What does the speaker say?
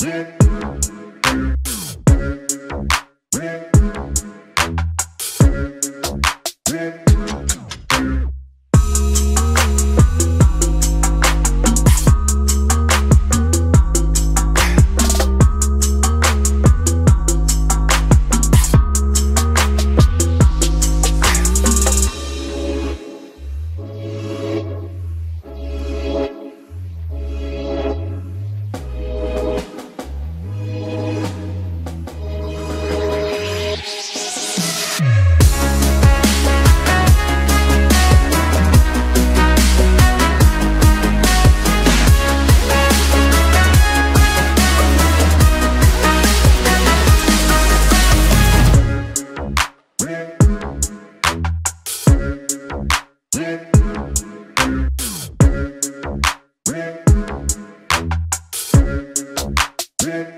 Yeah. music.